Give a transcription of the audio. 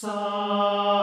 Sa.